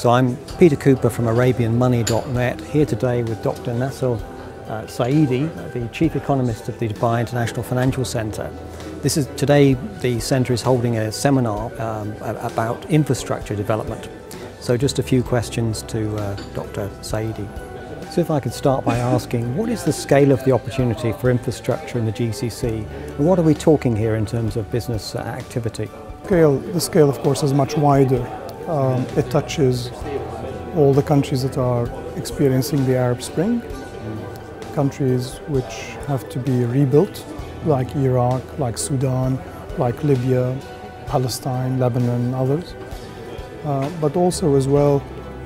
So I'm Peter Cooper from ArabianMoney.net here today with Dr. Nasser uh, Saidi, the Chief Economist of the Dubai International Financial Centre. This is today the centre is holding a seminar um, about infrastructure development. So just a few questions to uh, Dr. Saidi. So if I could start by asking, what is the scale of the opportunity for infrastructure in the GCC? And what are we talking here in terms of business uh, activity? Scale, the scale of course is much wider um, it touches all the countries that are experiencing the Arab Spring, countries which have to be rebuilt, like Iraq, like Sudan, like Libya, Palestine, Lebanon, others. Uh, but also as well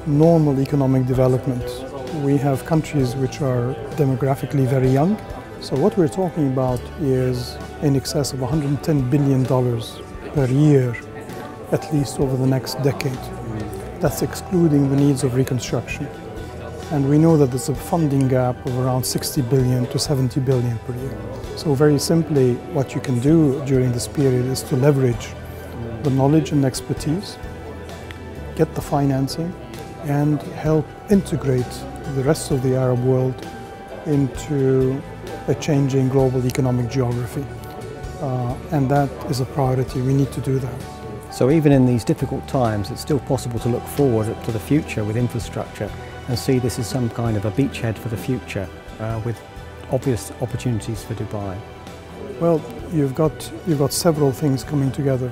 normal economic development. We have countries which are demographically very young. So what we're talking about is in excess of $110 billion per year at least over the next decade. That's excluding the needs of reconstruction. And we know that there's a funding gap of around 60 billion to 70 billion per year. So very simply, what you can do during this period is to leverage the knowledge and expertise, get the financing, and help integrate the rest of the Arab world into a changing global economic geography. Uh, and that is a priority. We need to do that. So even in these difficult times, it's still possible to look forward to the future with infrastructure and see this as some kind of a beachhead for the future uh, with obvious opportunities for Dubai. Well, you've got, you've got several things coming together.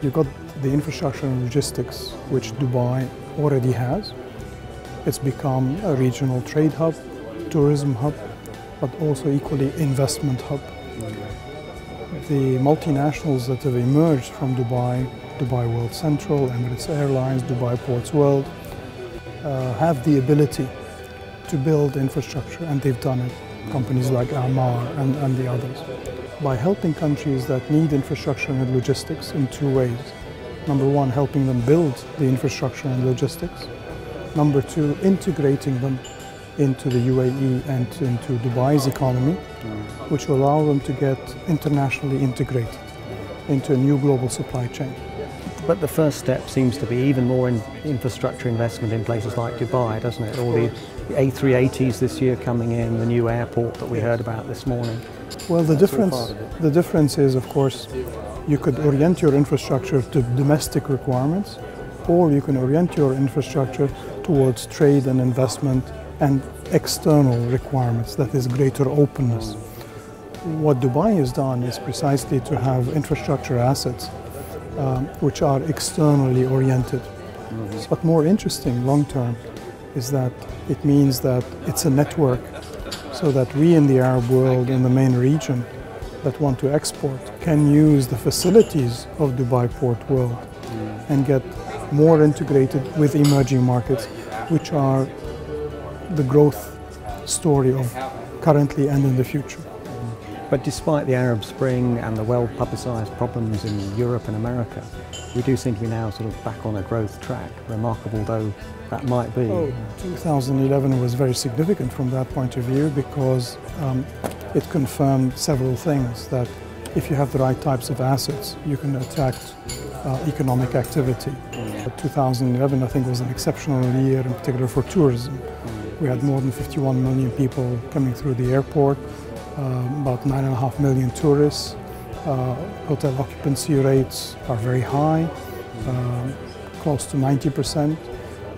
You've got the infrastructure and logistics, which Dubai already has. It's become a regional trade hub, tourism hub, but also equally investment hub the multinationals that have emerged from Dubai, Dubai World Central, Emirates Airlines, Dubai Ports World, uh, have the ability to build infrastructure, and they've done it. Companies like Emaar and, and the others. By helping countries that need infrastructure and logistics in two ways. Number one, helping them build the infrastructure and logistics. Number two, integrating them into the UAE and into Dubai's economy, which will allow them to get internationally integrated into a new global supply chain. But the first step seems to be even more in infrastructure investment in places like Dubai, doesn't it? All the A380s this year coming in, the new airport that we heard about this morning. Well, the difference, the difference is, of course, you could orient your infrastructure to domestic requirements, or you can orient your infrastructure towards trade and investment and external requirements, that is greater openness. What Dubai has done is precisely to have infrastructure assets um, which are externally oriented. Mm-hmm. But more interesting long term is that it means that it's a network so that we in the Arab world, in the MENA region, that want to export can use the facilities of Dubai Port World mm. and get more integrated with emerging markets, which are the growth story of currently and in the future. But despite the Arab Spring and the well publicised problems in Europe and America, we do seem to be now sort of back on a growth track, remarkable though that might be. Oh, 2011 was very significant from that point of view because um, it confirmed several things that if you have the right types of assets, you can attract uh, economic activity. Mm. 2011, I think, was an exceptional year, in particular for tourism. We had more than 51 million people coming through the airport, uh, about 9.5 million tourists. Uh, hotel occupancy rates are very high, um, close to 90%,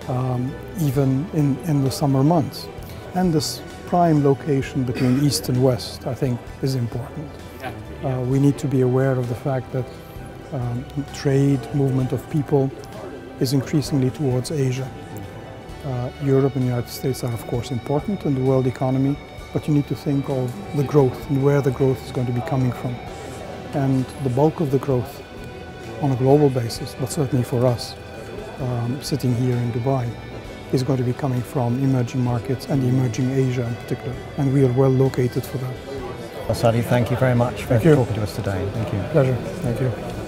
um, even in, in the summer months. And this prime location between east and west, I think, is important. Uh, we need to be aware of the fact that um, trade, movement of people is increasingly towards Asia. Uh, Europe and the United States are of course important in the world economy, but you need to think of the growth and where the growth is going to be coming from. And the bulk of the growth on a global basis, but certainly for us, um, sitting here in Dubai, is going to be coming from emerging markets and emerging Asia in particular. And we are well located for that. Asadi, thank you very much for talking to us today. Thank you. Pleasure. Thank you.